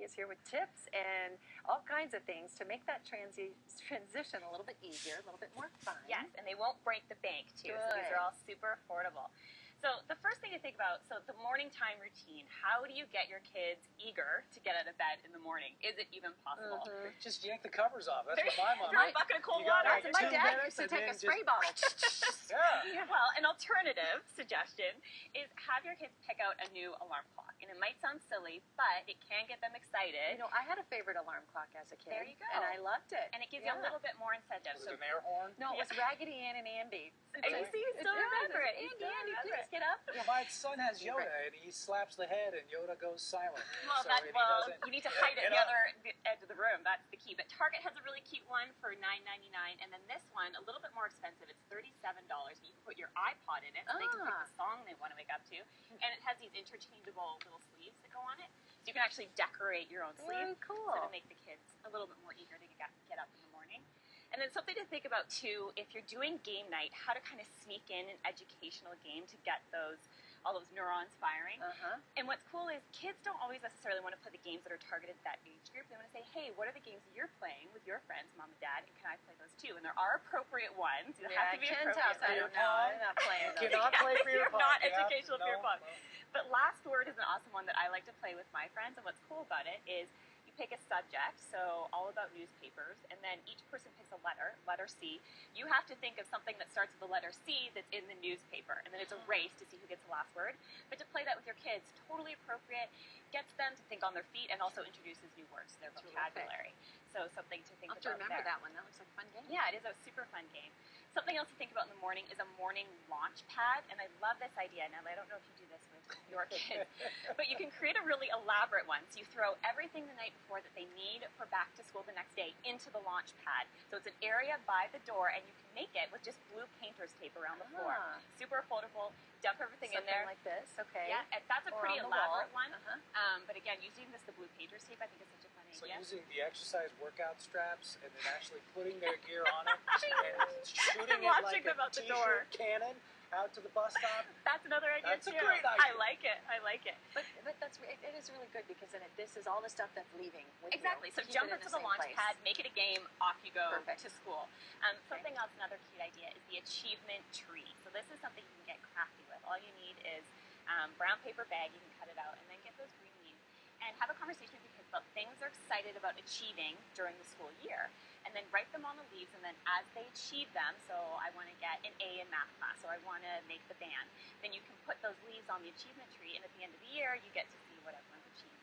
He is here with tips and all kinds of things to make that transi- transition a little bit easier, a little bit more fun. Yes, and they won't break the bank too. So these are all super affordable. So the first thing to think about, so the morning time routine. How do you get your kids eager to get out of bed in the morning? Is it even possible? Mhm. Just yank the covers off. That's what my mom Throw a bucket of cold You got water. like That's my dad minutes used to take a spray just- bottle. Yeah. Well, an alternative suggestion is have your kids pick out a new alarm clock. And it might sound silly, but it can get them excited. You know, I had a favorite alarm clock as a kid. There you go. And I loved it. and it gives you a little bit more incentive. Was So it an air horn? No, it was Raggedy Ann and Andy. And you see, you still remember it. Andy, it. up. Yeah, my son has Yoda, and he slaps the head, and Yoda goes silent. Well, so that, well, you need to hide it at the up. other edge of the room. That's the key. But Target has a really cute one for nine ninety nine, and then this one a little bit more expensive. It's thirty seven dollars. You can put your iPod in it, so they can pick Ah. the song they want to wake up to, and it has these interchangeable little sleeves that go on it, so you can actually decorate your own Very sleeve. cool. So to make the kids a little bit more eager to get, get up in the morning. And then something to think about too, if you're doing game night, how to kind of sneak in an educational game to get those all those neurons firing. Uh-huh. And what's cool is kids don't always necessarily want to play the games that are targeted at that age group. They want to say, hey, what are the games that you're playing with your friends, mom and dad, and can I play those too? And there are appropriate ones. You Yeah, have to be Ken's appropriate. house, I don't know. I'm not playing those. Cannot play for your You're not. Yeah, educational for your no, But Last Word is an awesome one that I like to play with my friends. And what's cool about it is you pick a subject, so all about newspapers, and then each person picks a letter, letter C. You have to think of something that starts with the letter C that's in the newspaper, and then it's a mm-hmm. race to see who gets the last word. But to play that with your kids, totally appropriate, gets them to think on their feet, and also introduces new words to their Terrific. vocabulary. So something to think I'll have to about remember there. that one. That looks like a fun game. Yeah, it is a super fun game. Something else to think about in the morning is a morning launch pad, and I love this idea. Now, I don't know if you do this with your kids, but you can create a really elaborate one. So you throw everything the night before that they need for back to school the next day into the launch pad. So it's an area by the door, and you can make it with just blue painter's tape around the floor. Ah, Super foldable. Dump everything in there. like this. Okay. yeah, that's a Or pretty the wall. elaborate one. Uh-huh. Um, but again, using this the blue painter's tape, I think is such a fun So idea. using the exercise workout straps and then actually putting their gear on it and shooting it like them a out the door. cannon out to the bus stop. That's another idea That's a too. great I like it. I like it. But but that's re- it is really good because then it, this is all the stuff that's leaving. With Exactly. You. So Keep jump into the the, launch place. pad, make it a game, off you go Perfect. to school. Um, something else, another cute idea is the achievement tree. So this is something you can get crafty with. All you need is um, brown paper bag. You can cut it out and then get those green leaves and have a conversation with your kids about things they're excited about achieving during the school year. And then write them on the leaves, and then as they achieve them, so I want to get an A in math class, or I want to make the band, then you can put those leaves on the achievement tree, and at the end of the year, you get to see what everyone's achieved.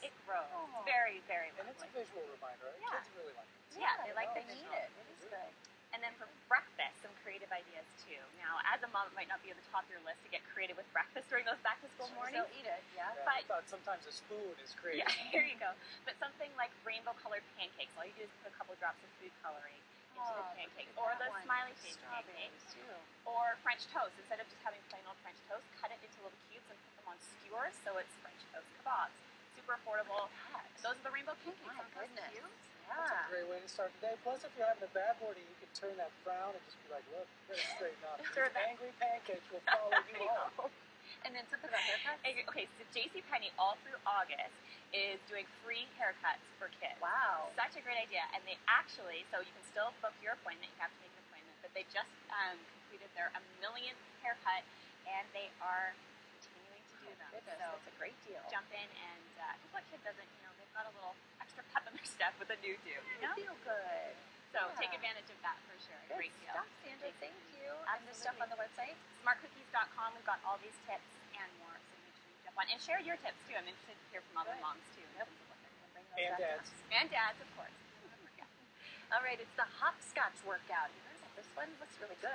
It grows. Aw. It's very, very And it's a visual reminder. right? Yeah. Kids really like it. Yeah, they like they the need it. It is good. And then for breakfast, some creative ideas too. Now, a mom, it might not be at the top of your list to get creative with breakfast during those back to school mornings. They'll eat it. Yeah. Yeah, But- I thought sometimes a spoon is great. Yeah, here you go. But something like rainbow colored pancakes. All you do is put a couple drops of food coloring into Oh, the look pancake. Or the one. smiley face pancake. Strawberries too. Or French toast. Instead of just having plain old French toast, cut it into little cubes and put them on skewers so it's French toast kebabs. Super affordable. Those are the rainbow pancakes. My Aren't those goodness. cute? That's a Yeah. great way to start the day. Plus, if you're having a bad morning, you can turn that frown and just be like, look, better straighten up. Turn that- Angry pancakes will follow you home. And then something about haircuts. Okay, Okay, so JCPenney all through August is doing free haircuts for kids. Wow. Such a great idea. And they actually, so you can still book your appointment, you have to make an appointment, but they just um, completed their a millionth haircut and they are continuing to do them. Goodness, so that's a great deal. jump in and, because what kid doesn't, you know, they've got a little extra pep in their with a new do, you know? feel good. So Yeah. take advantage of that for sure. Good great deal. stuff, Sandra. Thank you. And the stuff on the website. Smartcookies.com, we've got all these tips and more, so make sure you jump on. And share your tips too. I'm interested to hear from other Good. moms too. Yep. terms of what they're doing. Bring those And dads. And dads, of course. All right, it's the hopscotch workout. You guys, this one looks really good.